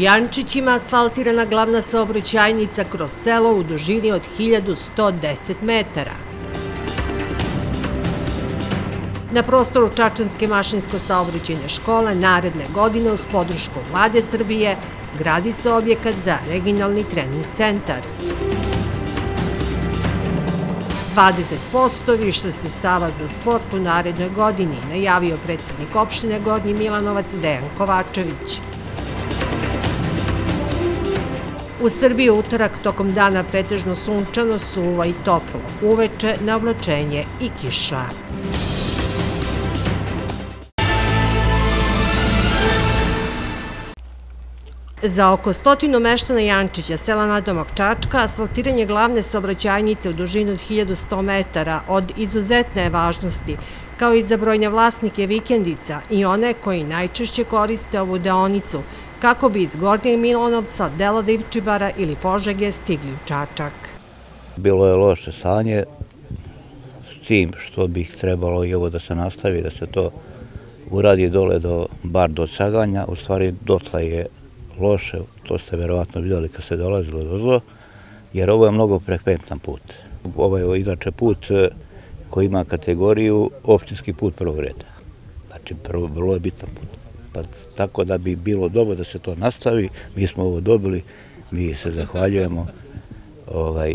Jančićima asfaltirana glavna saobraćajnica kroz selo u dužini od 1110 metara. Na prostoru Čačanske mašinsko-saobraćajne škole naredne godine uz podršku vlade Srbije gradi se objekat za regionalni trening centar. 20% više sestava za sport u narednoj godini, najavio predsednik opštine Gornji Milanovac Dejan Kovačević. U Srbiji utorak tokom dana pretežno sunčano, suvo i toplo, uveče na oblačenje i kiša. Za oko stotinu meštana Jančića, sela nadomak Čačka, asfaltiranje glavne saobraćajnice u dužinu od 1100 metara od izuzetne važnosti, kao i za brojne vlasnike vikendica i one koji najčešće koriste ovu deonicu, kako bi iz Gornjeg Milanovca, Dela Divčibara ili Požege stigli u Čačak. Bilo je loše stanje, s tim što bih trebalo i ovo da se nastavi, da se to uradi dole do, bar do Caganja, u stvari dotla je loše, to ste verovatno videli kad se dolazilo do zlo, jer ovo je mnogo frekventan put. Ovo je inače put e, koji ima kategoriju opštinski put prvog reda. Znači, prvo, vrlo je bitan put. Pa, tako da bi bilo dobro da se to nastavi, mi smo ovo dobili, mi se zahvaljujemo ovaj,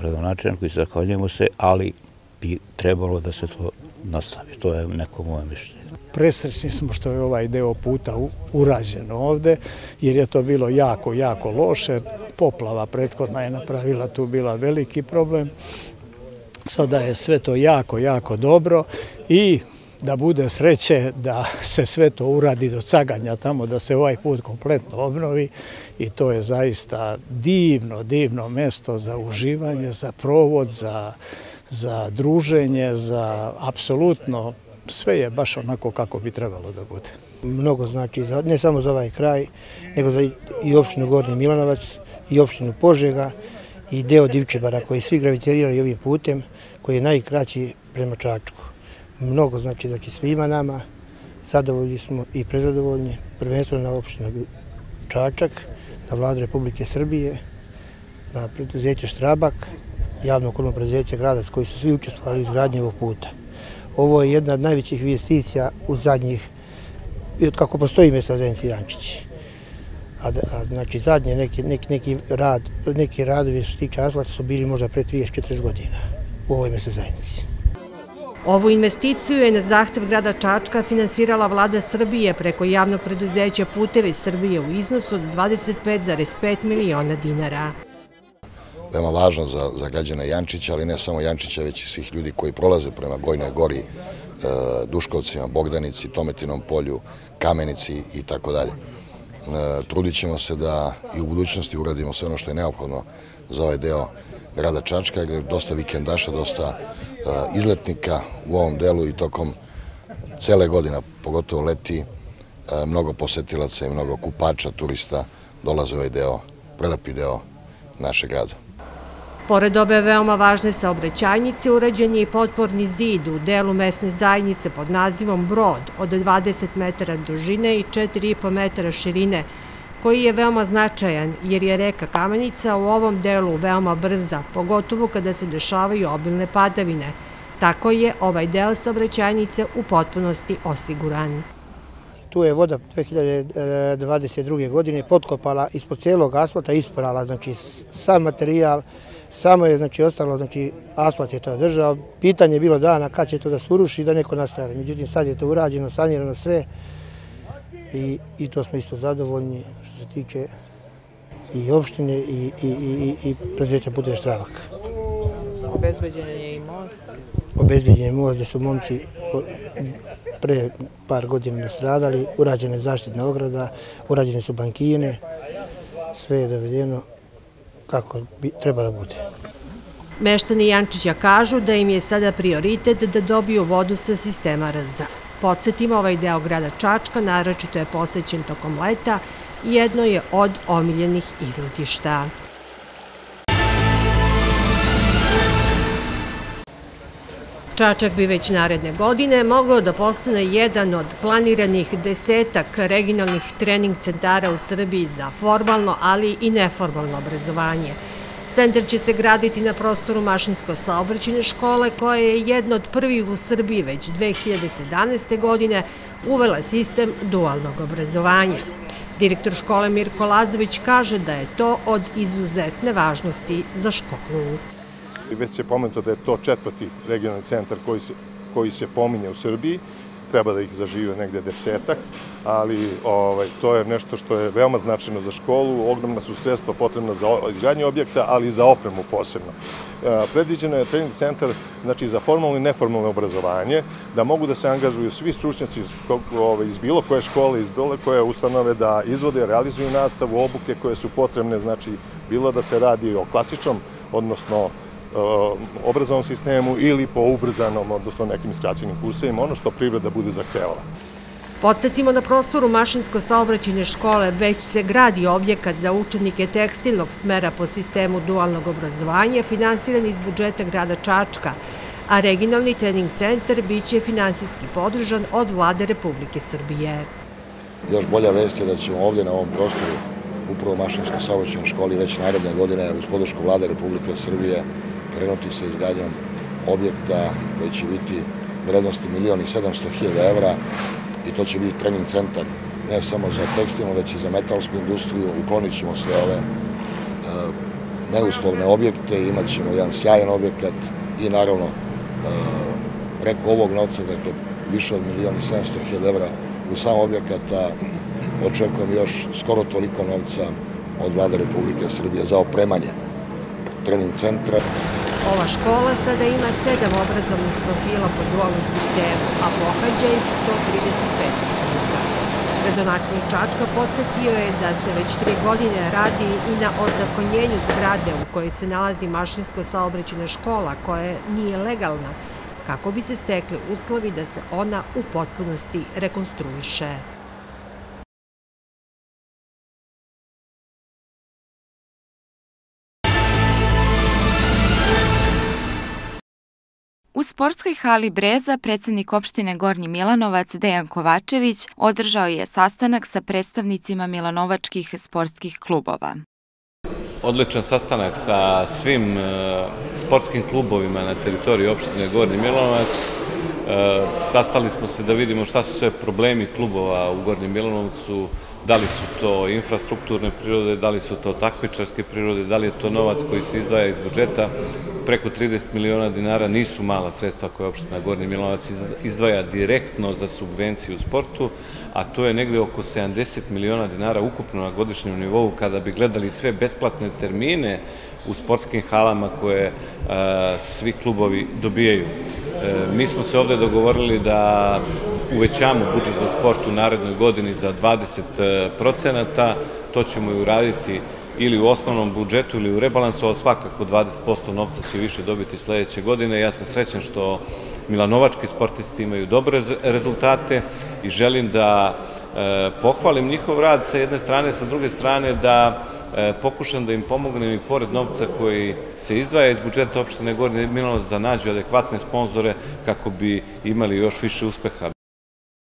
gradonačelniku i zahvaljujemo se, ali bi trebalo da se to nastavi. To je neko moje mišljenje. Presrećni smo što je ovaj deo puta urađen ovde, jer je to bilo jako, jako loše. Poplava prethodna je napravila tu bila veliki problem. Sada je sve to jako, jako dobro i da bude sreće da se sve to uradi do caganja tamo, da se ovaj put kompletno obnovi i to je zaista divno, divno mesto za uživanje, za provod, za, za druženje, za apsolutno sve je baš onako kako bi trebalo da bude. Mnogo znači, ne samo za ovaj kraj, nego za i opštinu Gornji Milanovac, i opštinu Požega, i deo Divčebara koji svi graviteriraju ovim putem, koji je najkraći prema Čačku. Mnogo znači, znači svima nama, zadovoljni smo i prezadovoljni, prvenstveno na opštinu Čačak, na vladu Republike Srbije, na preduzeće Štrabak, javno kolno preduzeće Gradac koji su svi učestvovali u izgradnji ovog puta. Ovo je jedna od najvećih investicija u zadnjih, i od kako postoji mjesta Zenci Jančić. A, a, znači zadnje neki, neki, neki, rad, neki radovi što tiče asfalta su bili možda pre 30-40 godina u ovoj mjesta zajednici. Ovu investiciju je na zahtev grada Čačka finansirala vlada Srbije preko javnog preduzeća Putevi Srbije u iznosu od 25,5 miliona dinara veoma važno za, za građana Jančića, ali ne samo Jančića, već i svih ljudi koji prolaze prema Gojnoj gori, e, Duškovcima, Bogdanici, Tometinom polju, Kamenici i tako dalje. E, trudit ćemo se da i u budućnosti uradimo sve ono što je neophodno za ovaj deo grada Čačka, je dosta vikendaša, dosta e, izletnika u ovom delu i tokom cele godine, pogotovo leti, mnogo posetilaca i mnogo kupača, turista dolaze ovaj deo, prelepi deo našeg grada. Pored ove veoma važne saobraćajnice, urađen je i potporni zid u delu mesne zajednice pod nazivom Brod od 20 metara dužine i 4,5 metara širine, koji je veoma značajan jer je reka Kamenica u ovom delu veoma brza, pogotovo kada se dešavaju obilne padavine. Tako je ovaj deo saobraćajnice u potpunosti osiguran. Tu je voda 2022. godine potkopala ispod celog asfalta, isprala znači, sam materijal, Samo je znači ostalo, znači asfalt je to držao. Pitanje je bilo dana kad će to da suruši da neko nastrada. Međutim, sad je to urađeno, sanirano sve i, i to smo isto zadovoljni što se tiče i opštine i, i, i, i predveća Pute Štravak. Obezbeđen je i most? Obezbeđen je most gde su momci pre par godina nastradali, urađena je zaštitna ograda, urađene su bankine, sve je dovedeno kako bi treba da bude. Meštani Jančića kažu da im je sada prioritet da dobiju vodu sa sistema RZ. Podsjetimo, ovaj deo grada Čačka naročito je posećen tokom leta i jedno je od omiljenih izletišta. Čačak bi već naredne godine mogao da postane jedan od planiranih desetak regionalnih trening centara u Srbiji za formalno, ali i neformalno obrazovanje. Centar će se graditi na prostoru mašinsko-saobraćene škole, koja je jedna od prvih u Srbiji već 2017. godine uvela sistem dualnog obrazovanja. Direktor škole Mirko Lazović kaže da je to od izuzetne važnosti za školu. Već se pomenuto da je to četvrti regionalni centar koji se, koji se pominje u Srbiji, treba da ih zažive negde desetak, ali ovaj, to je nešto što je veoma značajno za školu, ogromna su sredstva potrebna za izgradnje objekta, ali i za opremu posebno. E, predviđeno je trening centar znači, za formalno i neformalno obrazovanje, da mogu da se angažuju svi stručnjaci iz, ovaj, iz bilo koje škole, iz bilo koje ustanove da izvode, realizuju nastavu, obuke koje su potrebne, znači bilo da se radi o klasičnom, odnosno obrazovnom sistemu ili po ubrzanom, odnosno nekim skraćenim kursevima, ono što privreda bude zahtevala. Podsjetimo na prostoru mašinsko-saobraćene škole već se gradi objekat za učenike tekstilnog smera po sistemu dualnog obrazovanja finansiran iz budžeta grada Čačka, a regionalni trening centar biće finansijski podržan od vlade Republike Srbije. Još bolja vest je da ćemo ovdje na ovom prostoru upravo mašinsko-saobraćenoj školi već naredne godine uz podršku vlade Republike Srbije krenuti sa izgradnjom objekta koji će biti vrednosti milijon i 700 hiljada evra i to će biti trening centar ne samo za tekstilnu, već i za metalsku industriju. Uklonit ćemo sve ove e, neuslovne objekte, imat ćemo jedan sjajan objekat i naravno e, preko ovog novca, dakle više od milijon i 700 hiljada evra u sam objekata očekujem još skoro toliko novca od vlade Republike Srbije za opremanje trening centra. Ova škola sada ima sedam obrazovnih profila po dualnom sistemu, a pohađa ih 135 učenika. Gradonačnik Čačka podsjetio je da se već tri godine radi i na ozakonjenju zgrade u kojoj se nalazi mašinsko-saobraćena škola koja nije legalna, kako bi se stekli uslovi da se ona u potpunosti rekonstruiše. Sportskoj hali Breza predsednik opštine Gornji Milanovac Dejan Kovačević održao je sastanak sa predstavnicima Milanovačkih sportskih klubova. Odličan sastanak sa svim e, sportskim klubovima na teritoriji opštine Gornji Milanovac. E, sastali smo se da vidimo šta su sve problemi klubova u Gornjem Milanovcu, da li su to infrastrukturne prirode, da li su to takvičarske prirode, da li je to novac koji se izdvaja iz budžeta. Preko 30 miliona dinara nisu mala sredstva koje opština Gornji Milanovac izdvaja direktno za subvenciju u sportu, a to je negde oko 70 miliona dinara ukupno na godišnjem nivou kada bi gledali sve besplatne termine u sportskim halama koje svi klubovi dobijaju. E, mi smo se ovde dogovorili da uvećamo budžet za sport u narednoj godini za 20 procenata, to ćemo i uraditi ili u osnovnom budžetu ili u rebalansu, ali svakako 20% novca će više dobiti sledeće godine. Ja sam srećan što Milanovački sportisti imaju dobre rezultate i želim da e, pohvalim njihov rad sa jedne strane, sa druge strane da E, pokušam da im pomognem i pored novca koji se izdvaja iz budžeta opštine Gornje Milanovac da nađu adekvatne sponzore kako bi imali još više uspeha.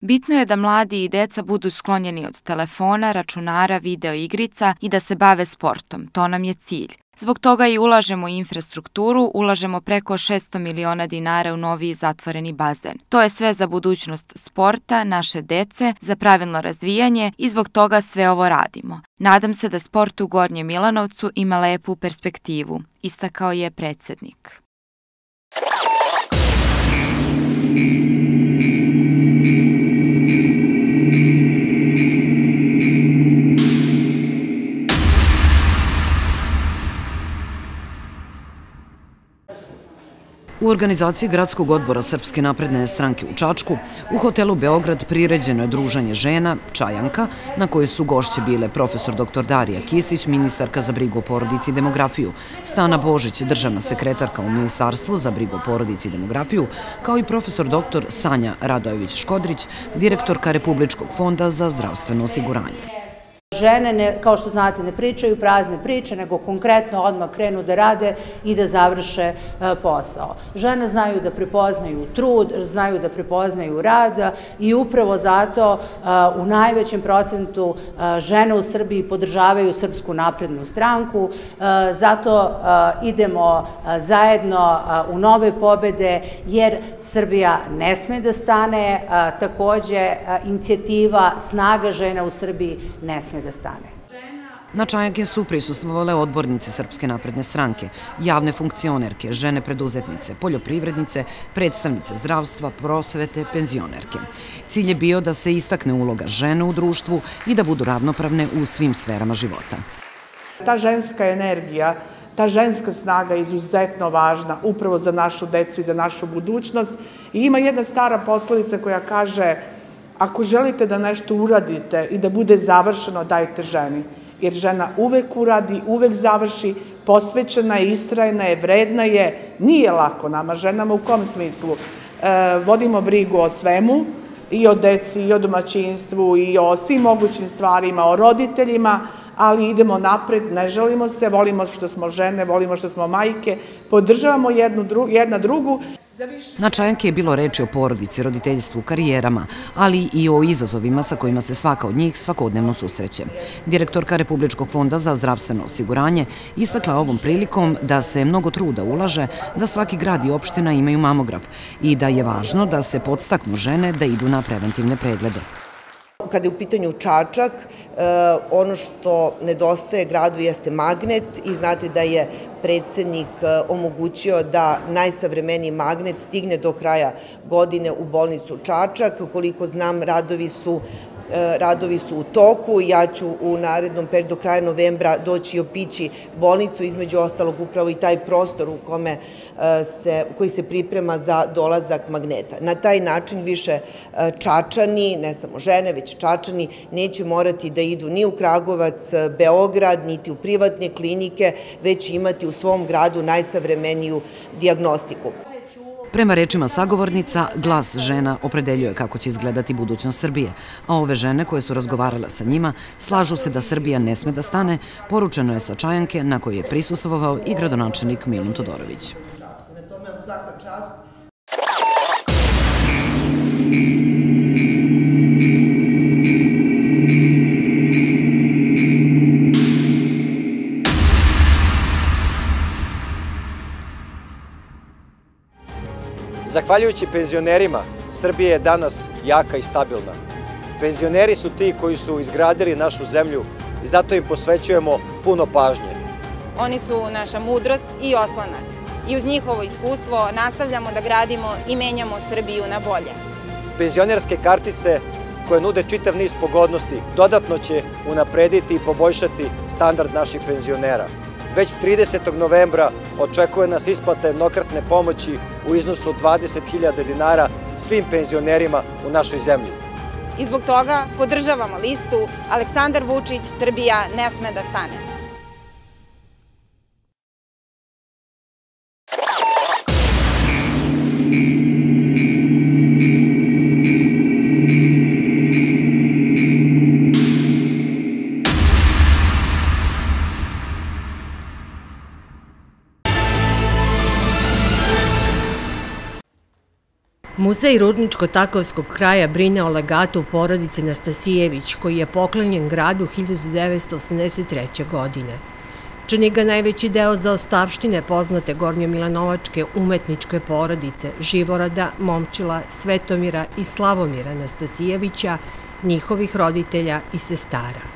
Bitno je da mladi i deca budu sklonjeni od telefona, računara, video igrica i da se bave sportom. To nam je cilj. Zbog toga i ulažemo u infrastrukturu, ulažemo preko 600 miliona dinara u novi zatvoreni bazen. To je sve za budućnost sporta, naše dece, za pravilno razvijanje i zbog toga sve ovo radimo. Nadam se da sport u Gornjem Milanovcu ima lepu perspektivu, istakao je predsednik. U organizaciji Gradskog odbora Srpske napredne stranke u Čačku u hotelu Beograd priređeno je druženje žena, Čajanka, na kojoj su gošće bile profesor dr. Darija Kisić, ministarka za brigu o porodici i demografiju, Stana Božić, državna sekretarka u Ministarstvu za brigu o porodici i demografiju, kao i profesor dr. Sanja Radojević-Škodrić, direktorka Republičkog fonda za zdravstveno osiguranje. Žene, ne, kao što znate, ne pričaju prazne priče, nego konkretno odmah krenu da rade i da završe e, posao. Žene znaju da prepoznaju trud, znaju da prepoznaju rad i upravo zato e, u najvećem procentu e, žene u Srbiji podržavaju Srpsku naprednu stranku, zato idemo zajedno u nove pobede, jer Srbija ne sme da stane, takođe inicijativa Snaga žena u Srbiji ne sme da stane. Na Čajanke su prisustvovale odbornice Srpske napredne stranke, javne funkcionerke, žene preduzetnice, poljoprivrednice, predstavnice zdravstva, prosvete, penzionerke. Cilj je bio da se istakne uloga žene u društvu i da budu ravnopravne u svim sferama života. Ta ženska energija, ta ženska snaga je izuzetno važna upravo za našu decu i za našu budućnost. I ima jedna stara poslovica koja kaže Ako želite da nešto uradite i da bude završeno, dajte ženi. Jer žena uvek uradi, uvek završi, posvećena je, istrajna je, vredna je. Nije lako nama ženama u kom smislu? E, vodimo brigu o svemu, i o deci, i o domaćinstvu, i o svim mogućim stvarima, o roditeljima, ali idemo napred, ne želimo se, volimo što smo žene, volimo što smo majke, podržavamo jednu, dru, jedna drugu. Na Čajanke je bilo reči o porodici, roditeljstvu, karijerama, ali i o izazovima sa kojima se svaka od njih svakodnevno susreće. Direktorka Republičkog fonda za zdravstveno osiguranje istakla ovom prilikom da se mnogo truda ulaže da svaki grad i opština imaju mamograf i da je važno da se podstaknu žene da idu na preventivne preglede. Kada je u pitanju Čačak, e, ono što nedostaje gradu jeste magnet i znate da je predsednik e, omogućio da najsavremeniji magnet stigne do kraja godine u bolnicu Čačak. Koliko znam, radovi su radovi su u toku. Ja ću u narednom periodu do kraja novembra doći i opići bolnicu, između ostalog upravo i taj prostor u kome e, se, koji se priprema za dolazak magneta. Na taj način više e, čačani, ne samo žene, već čačani, neće morati da idu ni u Kragovac, Beograd, niti u privatne klinike, već imati u svom gradu najsavremeniju diagnostiku. Prema rečima sagovornica, glas žena opredeljuje kako će izgledati budućnost Srbije, a ove žene koje su razgovarale sa njima slažu se da Srbija ne sme da stane, poručeno je sa Čajanke na kojoj je prisustovao i gradonačelnik Milun Todorović. Zahvaljujući penzionerima, Srbija je danas jaka i stabilna. Penzioneri su ti koji su izgradili našu zemlju i zato im posvećujemo puno pažnje. Oni su naša mudrost i oslanac i uz njihovo iskustvo nastavljamo da gradimo i menjamo Srbiju na bolje. Penzionerske kartice koje nude čitav niz pogodnosti dodatno će unaprediti i poboljšati standard naših penzionera. Već 30. novembra očekuje nas isplata jednokratne pomoći u iznosu od 20.000 dinara svim penzionerima u našoj zemlji. I zbog toga podržavamo listu Aleksandar Vučić, Srbija ne sme da stane. Muzej Rudničko-Takovskog kraja brine o legatu porodice Nastasijević, koji je poklonjen gradu 1983. godine. Čini ga najveći deo za ostavštine poznate gornjo-milanovačke umetničke porodice Živorada, Momčila, Svetomira i Slavomira Nastasijevića, njihovih roditelja i sestara.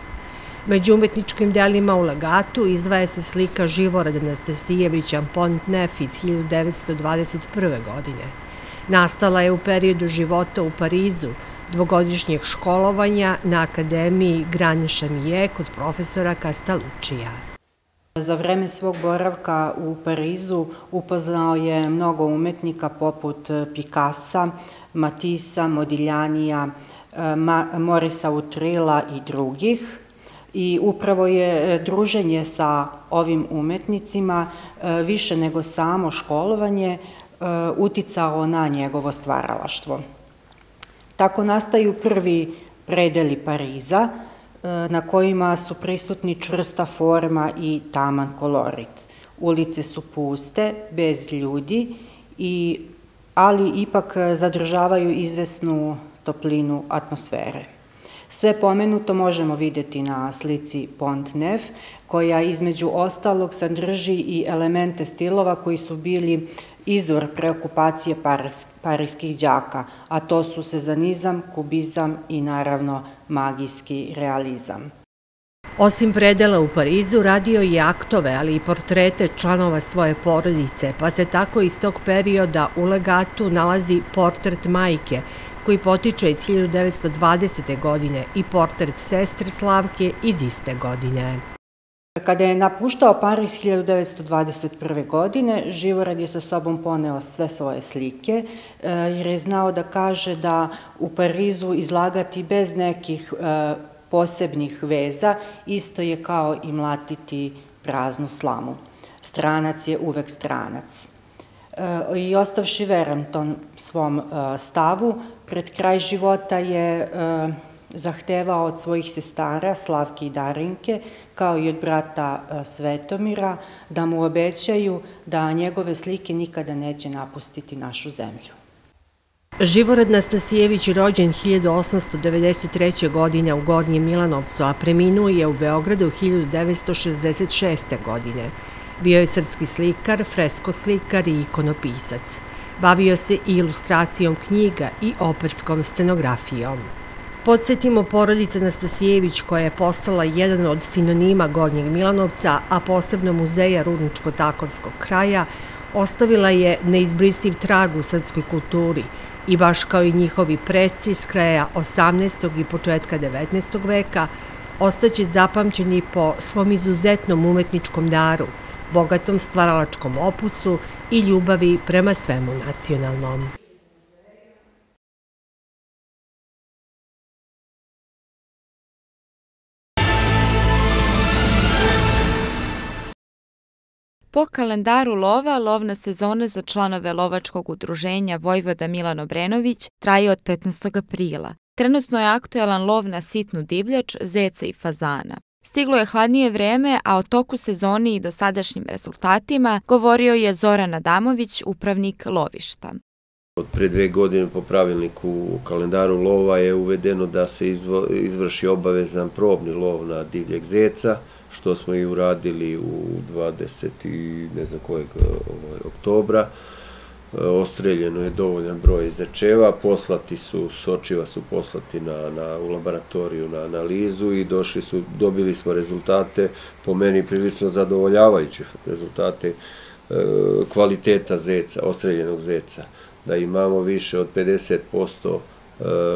Među umetničkim delima u legatu izdvaja se slika Živorada Nastasijevića Pont Nef iz 1921. godine – Nastala je u periodu života u Parizu, dvogodišnjeg školovanja na Akademiji Gran Šamije kod profesora Kastalučija. Za vreme svog boravka u Parizu upoznao je mnogo umetnika poput Picassa, Matissa, Modiljanija, Morisa Utrila i drugih. I upravo je druženje sa ovim umetnicima više nego samo školovanje E, uticao na njegovo stvaralaštvo. Tako nastaju prvi predeli Pariza, e, na kojima su prisutni čvrsta forma i taman kolorit. Ulice su puste, bez ljudi, i, ali ipak zadržavaju izvesnu toplinu atmosfere. Sve pomenuto možemo videti na slici Pont Neuf, koja između ostalog sadrži i elemente stilova koji su bili izvor preokupacije parijskih đaka, a to su sezanizam, kubizam i naravno magijski realizam. Osim predela u Parizu, radio je aktove, ali i portrete članova svoje porodice, pa se tako iz tog perioda u legatu nalazi portret majke, koji potiče iz 1920. godine i portret sestre Slavke iz iste godine. Kada je napuštao Paris 1921. godine, Živorad je sa sobom poneo sve svoje slike, e, jer je znao da kaže da u Parizu izlagati bez nekih e, posebnih veza isto je kao i mlatiti praznu slamu. Stranac je uvek stranac. E, I ostavši veran tom svom stavu, pred kraj života je zahtevao od svojih sestara Slavke i Darinke, kao i od brata e, Svetomira, da mu obećaju da njegove slike nikada neće napustiti našu zemlju. Živorad Nastasijević rođen 1893. godine u Gornjem Milanovcu, a preminuo je u Beogradu 1966. godine. Bio je srpski slikar, freskoslikar i ikonopisac. Bavio se i ilustracijom knjiga i operskom scenografijom. Podsetimo porodica Nastasijević koja je postala jedan od sinonima Gornjeg Milanovca, a posebno muzeja Rudničko-Takovskog kraja, ostavila je neizbrisiv trag u srpskoj kulturi i baš kao i njihovi preci s kraja 18. i početka 19. veka, ostaće zapamćeni po svom izuzetnom umetničkom daru, bogatom stvaralačkom opusu i ljubavi prema svemu nacionalnom. Po kalendaru lova, lovna sezona za članove lovačkog udruženja Vojvoda Milan Obrenović traje od 15. aprila. Trenutno je aktuelan lov na sitnu divljač, zeca i fazana. Stiglo je hladnije vreme, a o toku sezoni i dosadašnjim rezultatima govorio je Zoran Adamović, upravnik lovišta. Od pre dve godine po pravilniku u kalendaru lova je uvedeno da se izvrši obavezan probni lov na divljeg zeca, što smo i uradili u 20. i ne znam kojeg ovaj, oktobra. Ostreljeno je dovoljan broj zečeva, poslati su, sočiva su poslati na, na, u laboratoriju na analizu i došli su, dobili smo rezultate, po meni prilično zadovoljavajuće rezultate e, kvaliteta zeca, ostreljenog zeca, da imamo više od 50%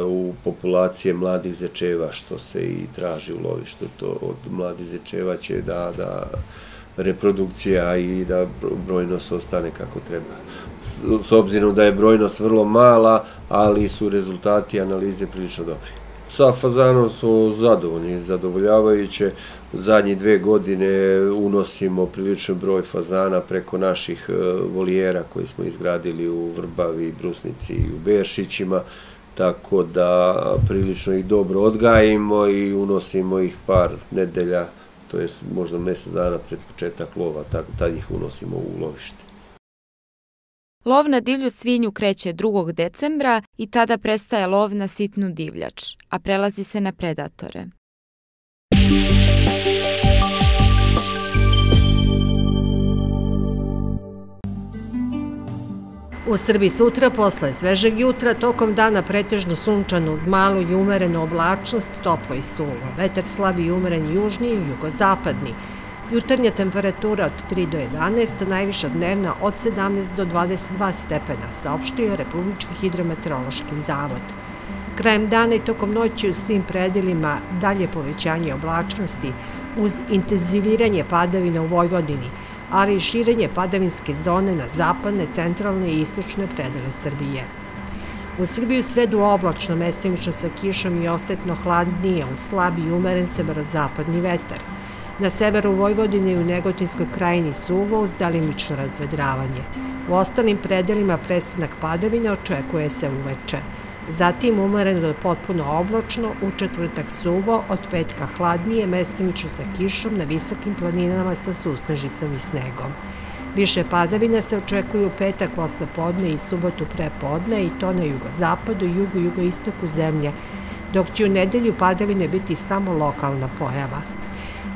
u populacije mladih zečeva, što se i traži u lovištu. To od mladih zečeva će da, da reprodukcija i da brojnost ostane kako treba. S, s obzirom da je brojnost vrlo mala, ali su rezultati analize prilično dobri. Sa fazanom su zadovoljni, zadovoljavajuće. Zadnji dve godine unosimo priličan broj fazana preko naših e, volijera koji smo izgradili u Vrbavi, Brusnici i u Bešićima tako da prilično ih dobro odgajimo i unosimo ih par nedelja, to je možda mesec dana pred početak lova, tako tad ih unosimo u lovište. Lov na divlju svinju kreće 2. decembra i tada prestaje lov na sitnu divljač, a prelazi se na predatore. U Srbiji sutra, posle svežeg jutra, tokom dana pretežno sunčano uz malu i umerenu oblačnost, toplo i suvo. Vetar slabi i umeren južni i jugozapadni. Jutarnja temperatura od 3 do 11, najviša dnevna od 17 do 22 stepena, saopštio je Republički hidrometeorološki zavod. Krajem dana i tokom noći u svim predelima dalje povećanje oblačnosti uz intenziviranje padavina u Vojvodini – ali i širenje padavinske zone na zapadne, centralne i istočne predele Srbije. U Srbiji u sredu oblačno, mestimično sa kišom i osetno hladnije, u slab i umeren severozapadni vetar. Na severu Vojvodine i u Negotinskoj krajini suvo uz delimično razvedravanje. U ostalim predelima prestanak padavine očekuje se uveče. Zatim umereno je potpuno oblačno, u četvrtak suvo, od petka hladnije, mestimično sa kišom na visokim planinama sa sustažicom i snegom. Više padavina se očekuju u petak posle podne i subotu pre podne i to na jugozapadu i jugu-jugoistoku zemlje, dok će u nedelju padavine biti samo lokalna pojava.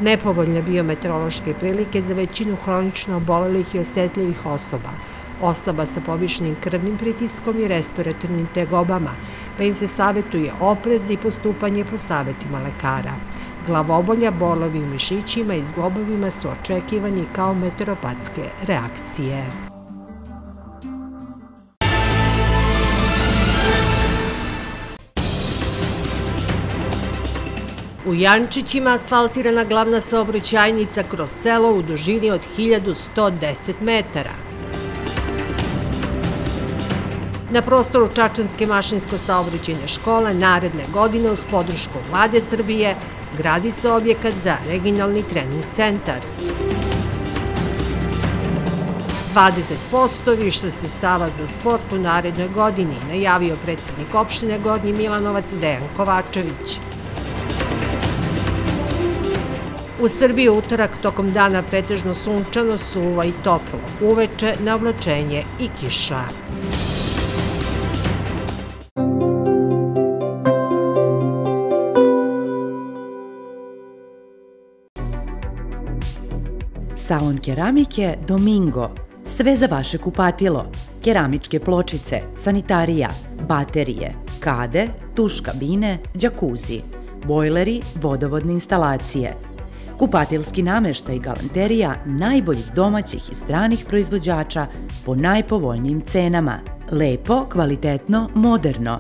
Nepovoljne biometeorološke prilike za većinu hronično obolelih i osetljivih osoba, osoba sa povišenim krvnim pritiskom i respiratornim tegobama, pa im se savjetuje oprez i postupanje po savjetima lekara. Glavobolja, bolovi u mišićima i zglobovima su očekivani kao meteoropatske reakcije. U Jančićima asfaltirana glavna saobraćajnica kroz selo u dužini od 1110 metara. Na prostoru Čačanske mašinsko saobraćajne škole naredne godine uz podršku vlade Srbije gradi se objekat za regionalni trening centar. 20% više sestava za sport u narednoj godini najavio predsednik opštine Gornji Milanovac Dejan Kovačević. U Srbiji utorak tokom dana pretežno sunčano, suvo i toplo, uveče na oblačenje i kiša. Salon keramike Domingo. Sve za vaše kupatilo. Keramičke pločice, sanitarija, baterije, kade, tuš kabine, džakuzi, bojleri, vodovodne instalacije – Kupatilski nameštaj galanterija najboljih domaćih i stranih proizvođača po najpovoljnijim cenama. Lepo, kvalitetno, moderno.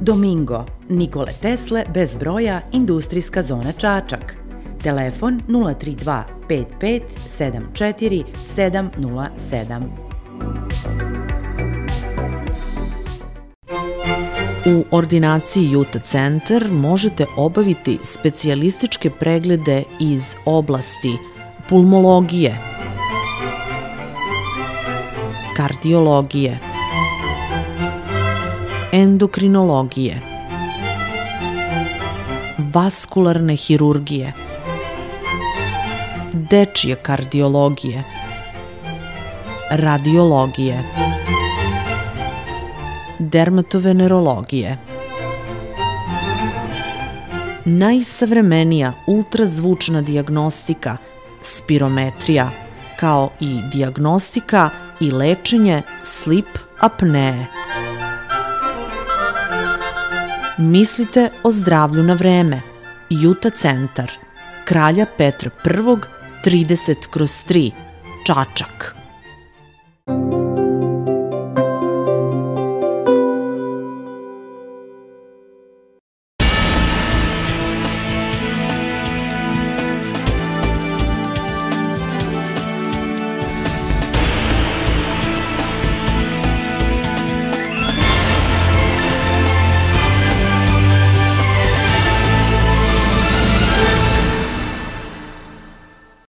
Domingo, Nikole Tesle, bez broja, industrijska zona Čačak. Telefon 032 55 74 707. U ordinaciji Juta Centar možete obaviti specijalističke preglede iz oblasti pulmologije, kardiologije, endokrinologije, vaskularne hirurgije, dečije kardiologije, radiologije, dermatovenerologije. Najsavremenija ultrazvučna diagnostika, spirometrija, kao i diagnostika i lečenje slip apnee. Mislite o zdravlju na vreme. Juta centar. Kralja Petra I, 30 kroz 3, Čačak.